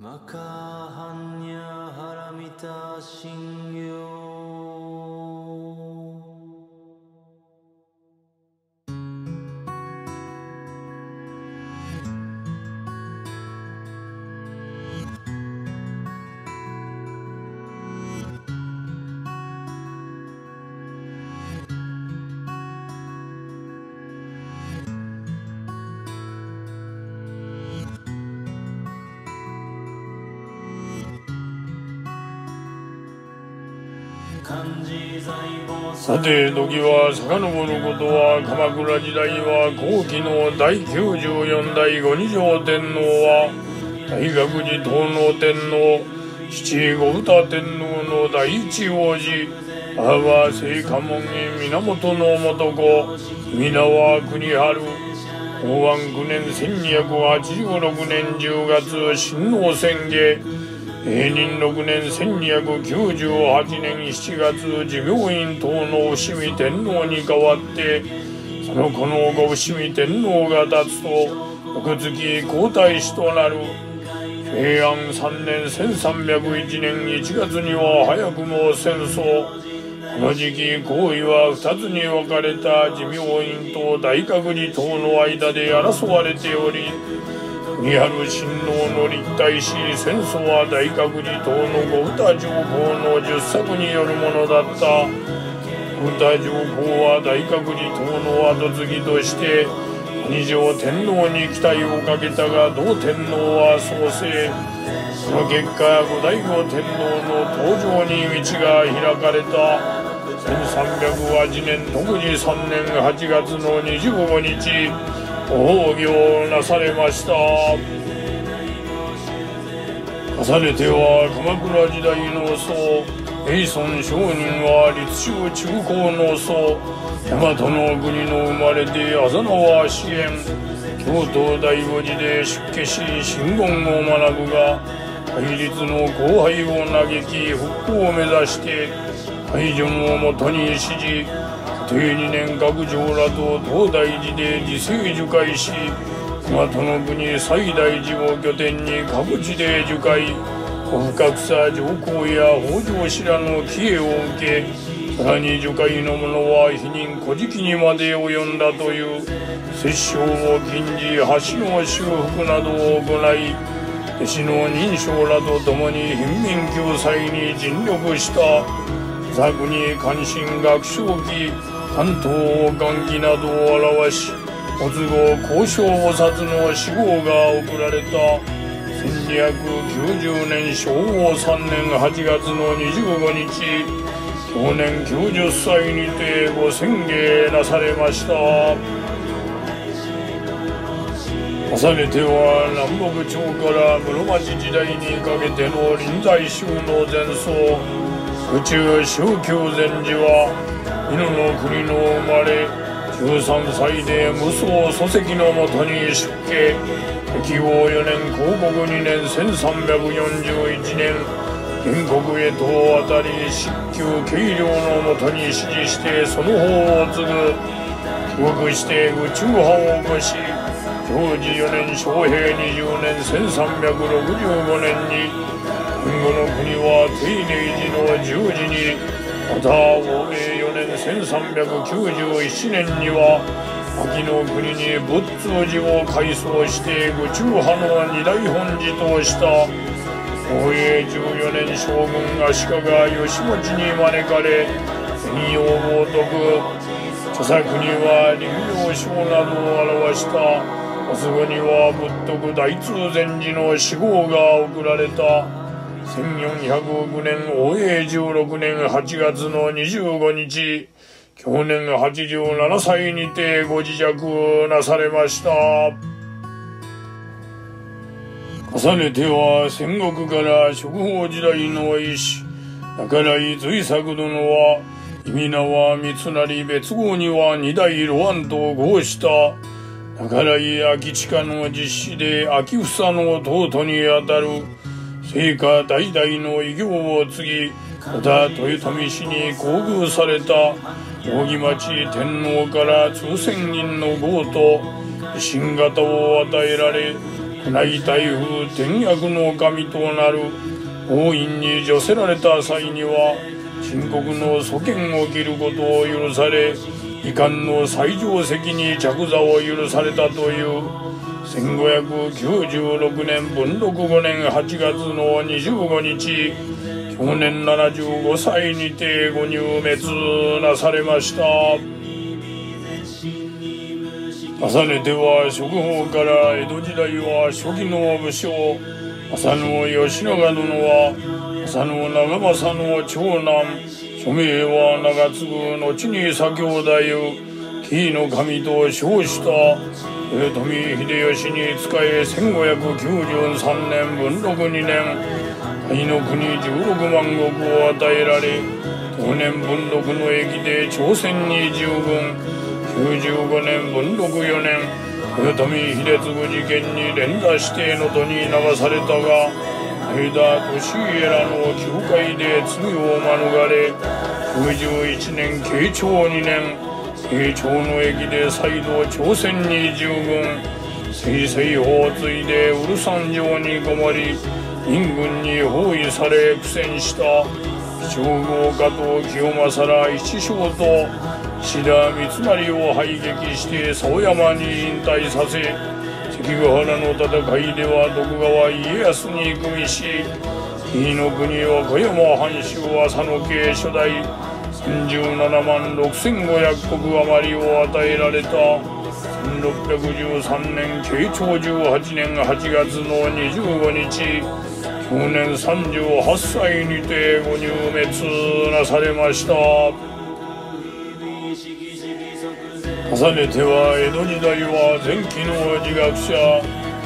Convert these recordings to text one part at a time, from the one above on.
マカハニャハラミタ信行さて時は遡ることは鎌倉時代は後期の第94代五二条天皇は大学寺東能天皇七五歌天皇の第一王子母は聖家門院源の元子皆は国春法安9年1286年10月親王宣言永仁6年1298年7月持病院等の伏見天皇に代わってその子のご伏見天皇が立つと翌月皇太子となる平安3年1301年1月には早くも戦争。この時期行為は2つに分かれた持病院と大覚寺等の間で争われており三春親王の立体し戦争は大覚寺等の五歌情報の十作によるものだった。五歌情報は大覚寺等の後継ぎとして二条天皇に期待をかけたが同天皇は創生。その結果後醍醐天皇の登場に道が開かれた。1308年徳治3年8月の25日。崩御なされました。重ねては鎌倉時代の僧平尊上人は立宗中高の僧大和の国の生まれて浅野は支援京都大悟寺で出家し真言を学ぶが戒律の後輩を嘆き復興を目指して海順をもとに指示定2年学長らと東大寺で自生受会し熊戸の国西大寺を拠点に各地で受会小深草上皇や北条氏らの帰依を受けさらに受会の者は否認古事記にまで及んだという。殺生を禁じ橋の修復などを行い弟子の認証らと共に貧民救済に尽力した。作に関心学習記関東元気などを表し没後交渉菩薩の死後が送られた1290年昭和3年8月の25日去年90歳にてご宣言なされました。重ねては南北朝から室町時代にかけての臨済宗の前奏宇宙宗教禅師は犬の国の生まれ13歳で無双祖籍のもとに出家。適合4年広告2年1341年原国へと渡り執級軽量のもとに指示してその方を継ぐ。帰国して宇宙派を起こし長治4年昌平20年1365年に後の国は丁寧寺の十字にまた欧米4年1391年には秋の国に仏通寺を改装して宇宙派の二大本寺とした。応永14年将軍足利義持に招かれ専用豪徳著作には陸陽章などを表した。そ後には仏徳大通禅寺の死号が贈られた。1409年応永16年8月の25日去年87歳にてご自弱なされました。重ねては戦国から職法時代の医師宝井随作殿は意味名は三成別号には二代ロアンと号した。宝井秋近の実施で秋房の弟にあたる。聖火代々の偉業を継ぎまた豊臣氏に厚遇された扇町天皇から通仙人の号と新型を与えられなぎ台風天役の神となる王院に除せられた際には深刻の祖権を切ることを許され遺憾の最上席に着座を許されたという。1596年文禄5年8月の25日去年75歳にてご入滅なされました。重ねては職法から江戸時代は初期の武将浅野義長殿は浅野長政の長男署名は長継ぐ後に左京太夫。紀伊の神と称した豊臣秀吉に仕え1593年文禄2年大の国16万石を与えられ当年文禄の駅で朝鮮に従軍95年文禄4年豊臣秀次事件に連打して能登に流されたが間利家らの球界で罪を免れ91年慶長2年慶長の駅で再度朝鮮に従軍。水星法を継いでウルサン城にこもり任軍に包囲され苦戦した。貴重豪加藤清正ら一将と志田三成を敗撃して沢山に引退させ関ヶ原の戦いでは徳川家康に組みし紀伊の国は小山藩主浅野家初代37万6500石余りを与えられた。1613年慶長18年8月の25日。去年38歳にてご入滅なされました。重ねては江戸時代は前期の自学者。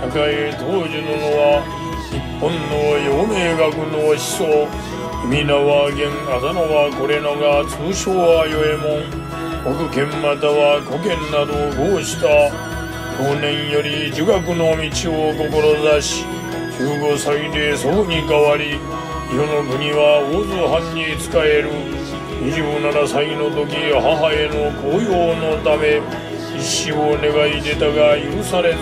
高江当時殿は日本の陽明学の思想皆は現あだ名はこれのが通称は与右衛門。北県または古県などを合した。去年より儒学の道を志し15歳で祖父に代わり世の国は大津藩に仕える。27歳の時母への公用のため一死を願い出たが許されず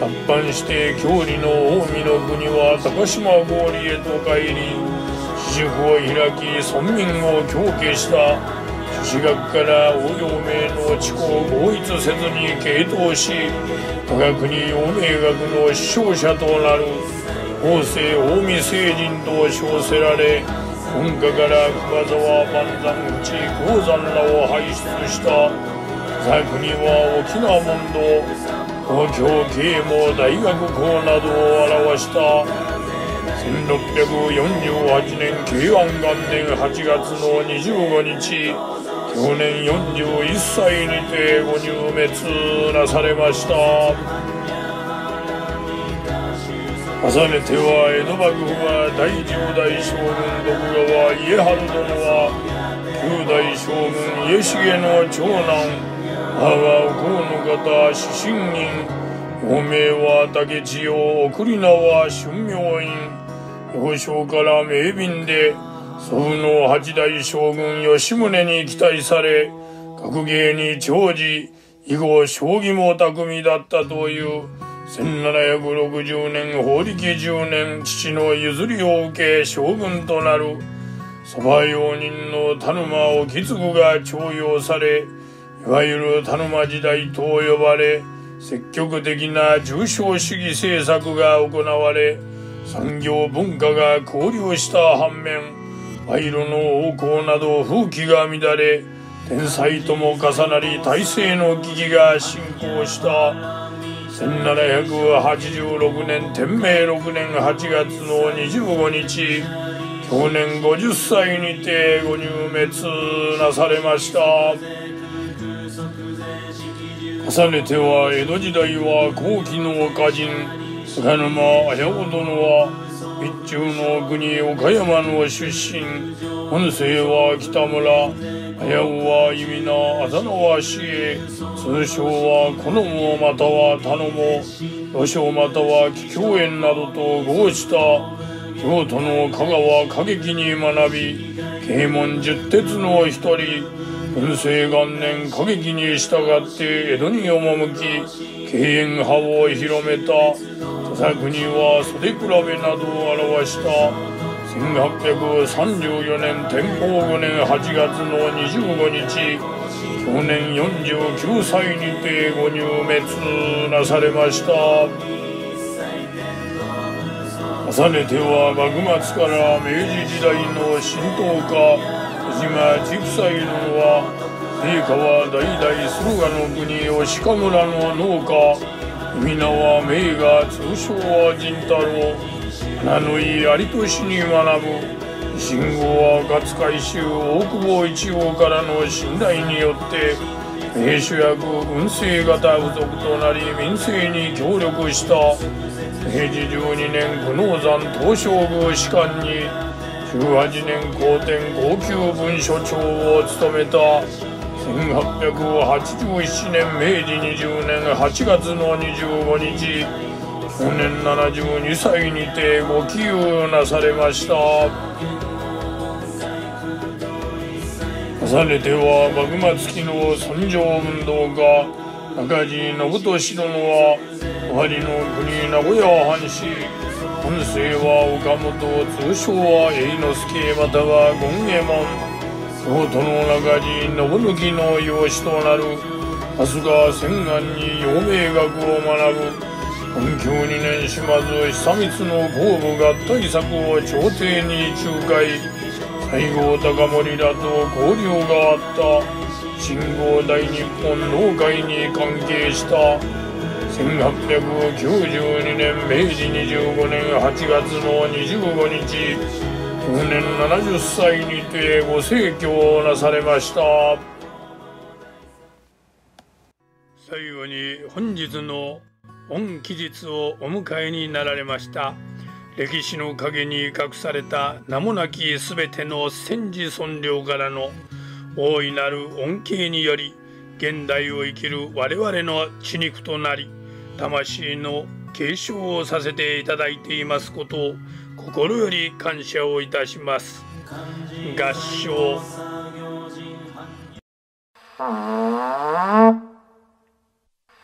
脱藩して郷里の近江の国は高島郡へと帰り塾を開き村民を強化した朱子学から応用名の地区を合一せずに傾倒し科学に陽明学の死傷者となる法政近江聖人と称せられ文化から熊沢万山口鉱山らを輩出したザ国は沖縄問答東京啓蒙大学校などを表した。1648年慶安元年8月の25日去年41歳にてご入滅なされました。重ねては江戸幕府は第10代将軍徳川家治殿は9代将軍家重の長男母は河の方四神人。法名は竹千代送り名は春明院。幼少から名便で祖父の八代将軍吉宗に期待され学芸に長寿以後将棋も巧みだったという1760年法力10年父の譲りを受け将軍となるそば用人の田沼を継ぐが重用されいわゆる田沼時代と呼ばれ積極的な重症主義政策が行われ産業文化が交流した反面賄賂の横行など風紀が乱れ天災とも重なり体制の危機が進行した。1786年天明6年8月の25日去年50歳にてご入滅なされました。重ねては江戸時代は後期の歌人菅沼綾子殿は一中の国岡山の出身本姓は北村綾子は意味なあだ名は死へ通称はこのもまたは頼も路上または桔梗園などと合した。京都の香川歌劇に学び啓門十鉄の一人文政元年歌劇に従って江戸に赴き敬遠派を広めた土佐国は袖比べなどを表した1834年天保5年8月の25日去年49歳にてご入滅なされました。重ねては幕末から明治時代の神道家島千草犬は陛下は代々駿河の国吉川村の農家皆は名画通称は仁太郎名のいい有年に学ぶ信号は勝海舟大久保一王からの信頼によって名主役運勢型付属となり民政に協力した明治12年久能山東照宮士官に18年高典高級文書長を務めた1887年明治20年8月の25日去年72歳にてご起用なされました。重ねては幕末期の尊上運動家中地信俊殿は尾張の国名古屋藩士。本姓は岡本通称は栄之助または権右衛門。京都の中に信抜の養子となる。春日千願に陽明学を学ぶ。本教二年島津久光の公部合体策を朝廷に仲介。西郷隆盛らと交流があった。新号大日本農会に関係した。1892年明治25年8月の25日去年70歳にてご逝去をなされました。最後に本日の本期日をお迎えになられました。歴史の陰に隠された名もなき全ての戦時尊領からの大いなる恩恵により現代を生きる我々の血肉となり魂の継承をさせていただいていますことを心より感謝をいたします。合唱。あ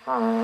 あ